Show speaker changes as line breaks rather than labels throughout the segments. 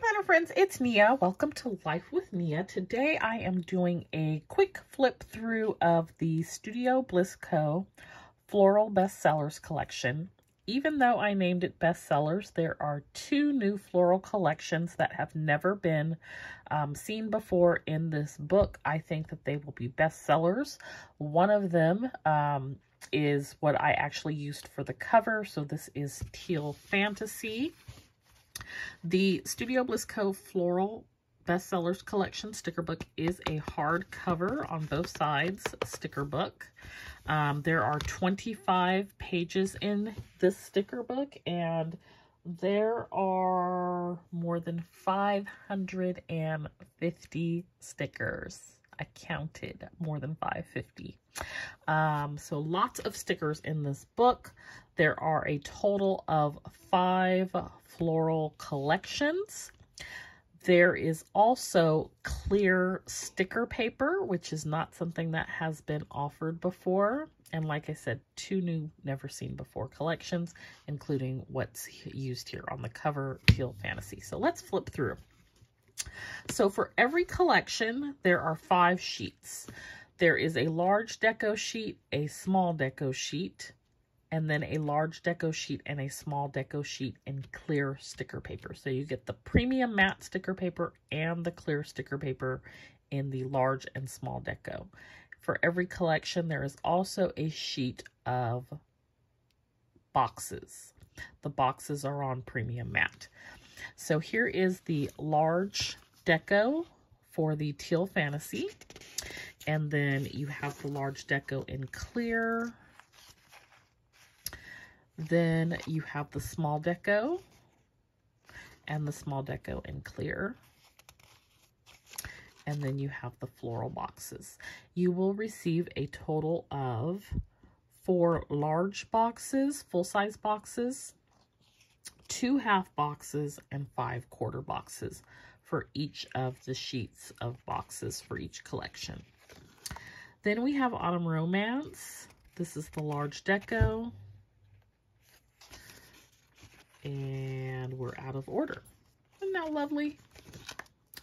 planner friends, it's Nia. Welcome to Life with Nia. Today I am doing a quick flip through of the Studio Bliss Co. Floral Bestsellers collection. Even though I named it bestsellers, there are two new floral collections that have never been um, seen before in this book. I think that they will be bestsellers. One of them um, is what I actually used for the cover. So this is Teal Fantasy. The Studio Bliss Co. Floral Bestsellers Collection sticker book is a hardcover on both sides sticker book. Um, there are 25 pages in this sticker book and there are more than 550 stickers. I counted more than 550. Um, so lots of stickers in this book. There are a total of five floral collections. There is also clear sticker paper, which is not something that has been offered before. And like I said, two new never seen before collections, including what's used here on the cover, Teal Fantasy. So let's flip through. So for every collection, there are five sheets. There is a large deco sheet, a small deco sheet, and then a large deco sheet and a small deco sheet in clear sticker paper. So you get the premium matte sticker paper and the clear sticker paper in the large and small deco. For every collection, there is also a sheet of boxes. The boxes are on premium matte. So here is the large deco for the Teal Fantasy. And then you have the large deco in clear. Then you have the small deco and the small deco in clear. And then you have the floral boxes. You will receive a total of four large boxes, full-size boxes, two half boxes, and five quarter boxes for each of the sheets of boxes for each collection. Then we have Autumn Romance. This is the large deco. And we're out of order. Isn't that lovely?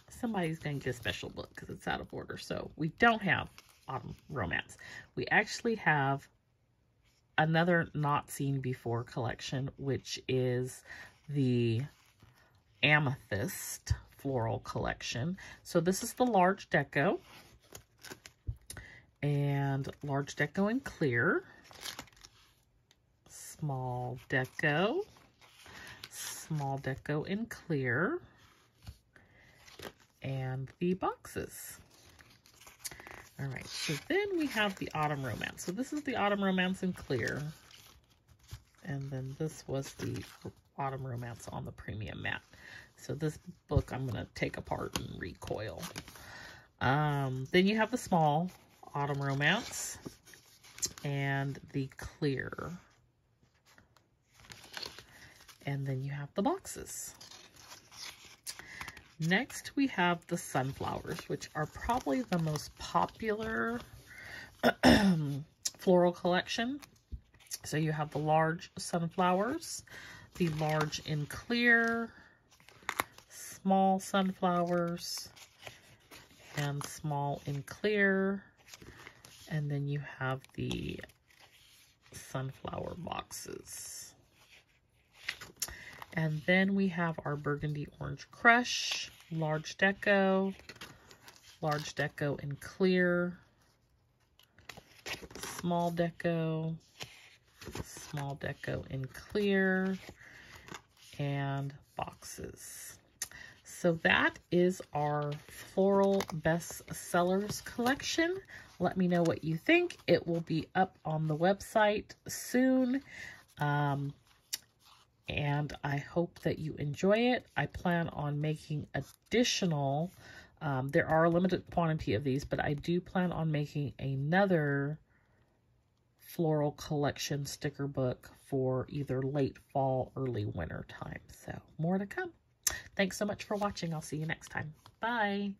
Somebody's going to get a special book because it's out of order. So we don't have Autumn Romance. We actually have another not seen before collection, which is the Amethyst floral collection. So this is the large deco and large deco in clear, small deco, small deco in clear, and the boxes. All right, so then we have the Autumn Romance. So this is the Autumn Romance in clear. And then this was the Autumn Romance on the premium matte. So this book I'm going to take apart and recoil. Um, then you have the small Autumn Romance and the clear. And then you have the boxes. Next, we have the sunflowers, which are probably the most popular floral collection. So you have the large sunflowers, the large in clear, small sunflowers, and small in clear. And then you have the sunflower boxes. And then we have our Burgundy Orange Crush, large deco, large deco in clear, small deco, small deco in clear, and boxes. So that is our Floral Best Sellers collection. Let me know what you think. It will be up on the website soon. Um, and I hope that you enjoy it. I plan on making additional, um, there are a limited quantity of these, but I do plan on making another floral collection sticker book for either late fall, early winter time. So more to come. Thanks so much for watching. I'll see you next time. Bye.